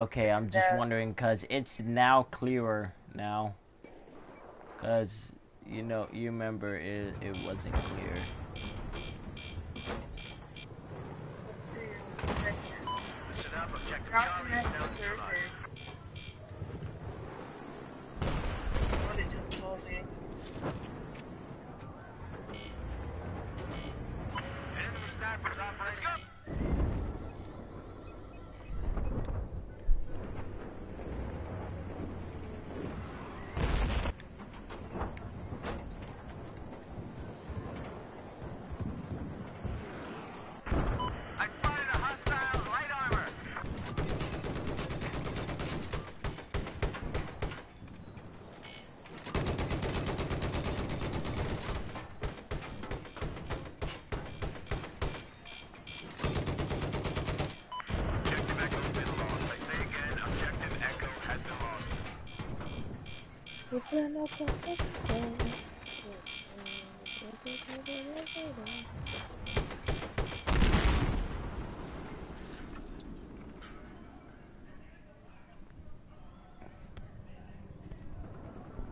Okay, I'm just Yeah. wondering because it's now clearer now. Because, you know, you remember it, it wasn't clear. Let's see. Okay. Listen up, objective Drop Charlie is now neutralized.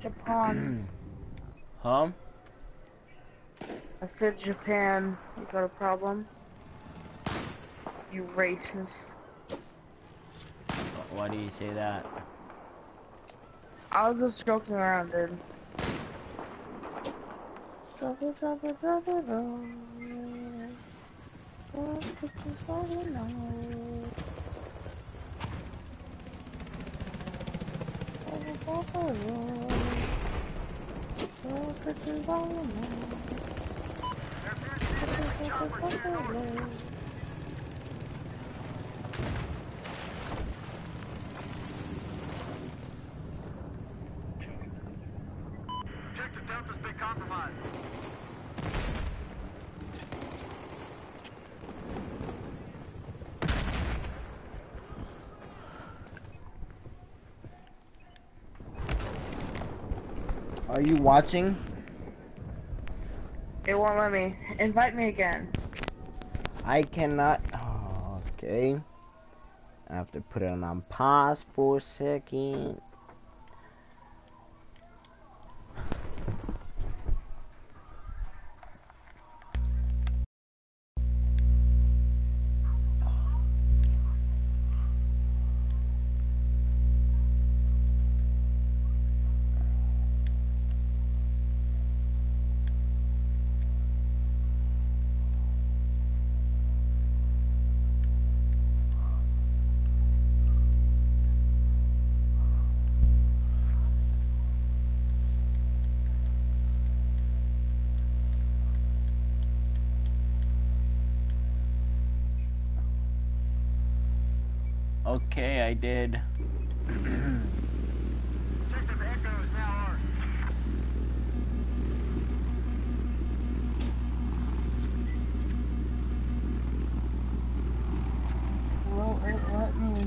Japan. Huh? I said Japan. You got a problem? You racist. Why do you say that? I was just joking around, dude. Double, double, double, double. Oh, this is all I know. Double, double, double. Oh, this is all I know. There appears to be an enemy chopper to your north. Objective Delta's been compromised. Are you watching? It won't let me. Invite me again. I cannot. Oh, okay. I have to put it on pause for a second. Okay, I did. Well, it let me.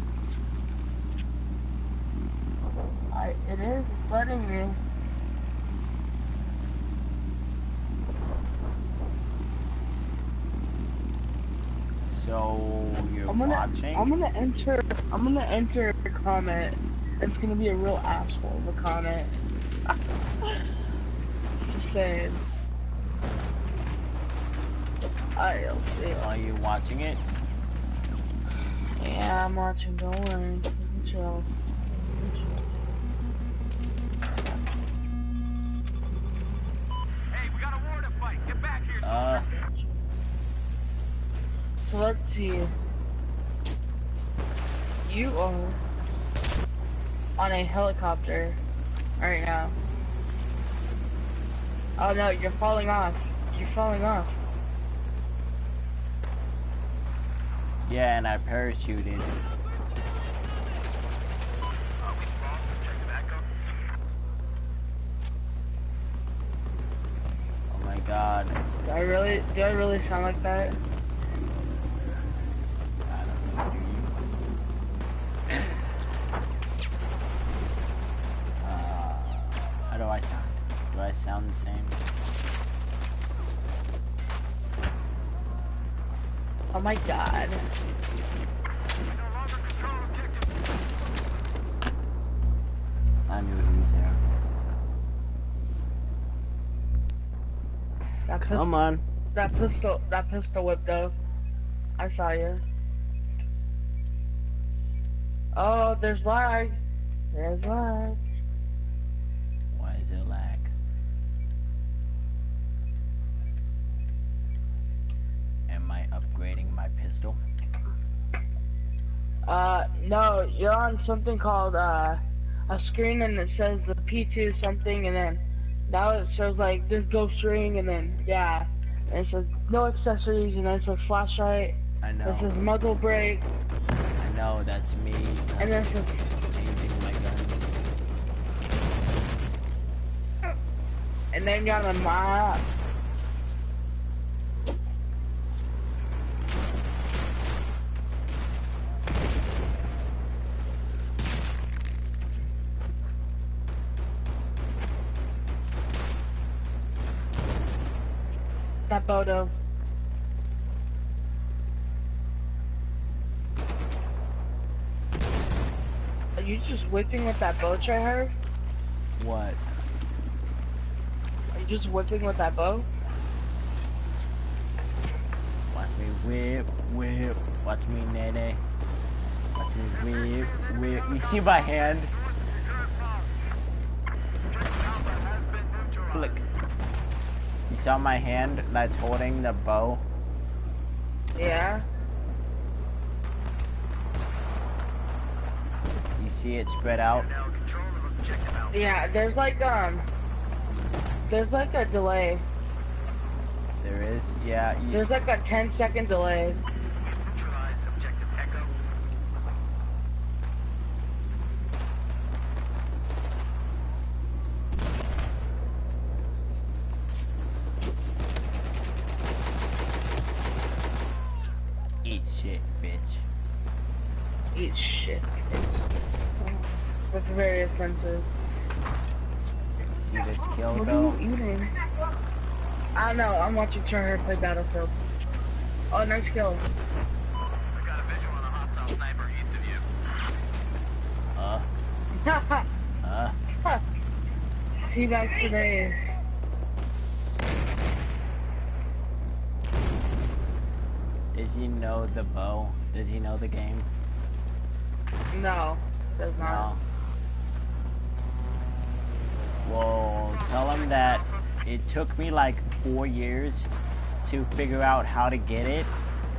I, it is letting me. So you're I'm gonna, watching? I'm gonna enter. I'm gonna enter a comment. It's gonna be a real asshole of a comment. Just saying. I'll see. Are you watching it? Yeah, I'm watching. Don't worry. Chill. Hey, we got a war to fight. Get back here, Uh, soldier. So let's see. You are on a helicopter right now. Oh no, you're falling off. You're falling off. yeah, and I parachuted. We lost Objective Echo. Oh my god. Do I really? Do I really sound like that? I sound? Do I sound the same? Oh my god. I knew he was there. That pistol, Come on. That pistol, that pistol whip though. I saw you. Oh, there's lag. There's lag. Pistol? Uh, no, you're on something called, uh, a screen and it says the P2 something and then now it shows like this ghost ring and then, yeah. And it says no accessories and then it says flashlight. I It know. says muzzle brake. I know that's me. and then it says, changing my gun. and then on a map. Photo. Are you just whipping with that bow heard? What? Are you just whipping with that bow? Watch me whip, whip. Watch me nae nae. Watch me whip, whip. You see my hand? Flick. You saw my hand that's holding the bow? Yeah. You see it spread out? Now control of objective Alpha. Yeah, there's like um there's like a delay. There is? Yeah. You, There's like a 10 second delay. Eat shit. That's very offensive. See this kill What are you eating? I don't know, I'm watching Turner play Battlefield. Oh, nice kill. I got a visual on a hostile sniper east of you. Uh, uh. Teabag today Does he know the bow? Does he know the game? No, does not. No. Well, tell him that it took me like four years to figure out how to get it,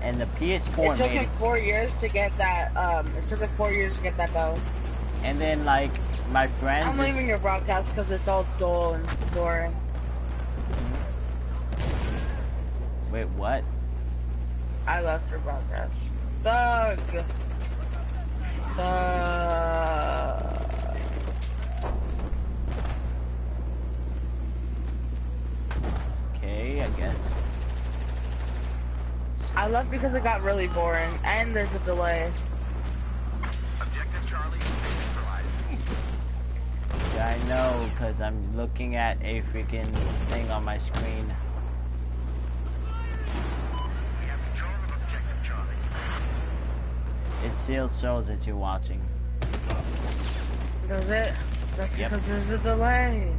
and the PS4 It took him four years to get that. Um, it took him four years to get that bow. And then like my friend I'm leaving your broadcast because it's all dull and boring. wait, what? I left your broadcast. Thug. Thug. Okay, I guess. I left because it got really boring, and there's a delay. Objective Charlie. Yeah, I know, cause I'm looking at a freaking thing on my screen. It still shows that you're watching. Does it? That's Yep. because there's a delay.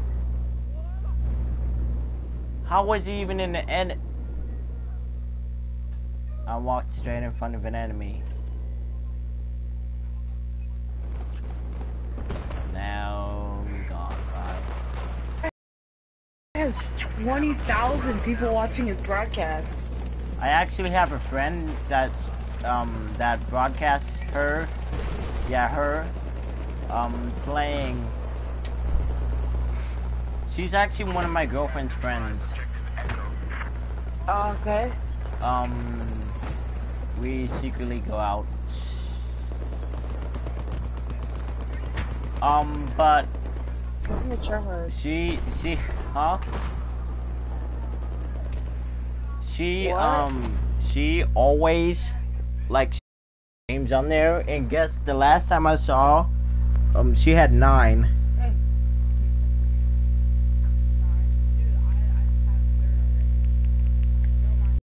How was he even in the end? I walked straight in front of an enemy. Now gone by. There's 20,000 people watching his broadcast. I actually have a friend that um that broadcasts her, yeah her, um playing. She's actually one of my girlfriend's friends. Oh, okay. Um, we secretly go out. Um, but Give me a try. she, she, huh? She, What? um, she always, like, games on there, and guess the last time I saw, um, she had nine.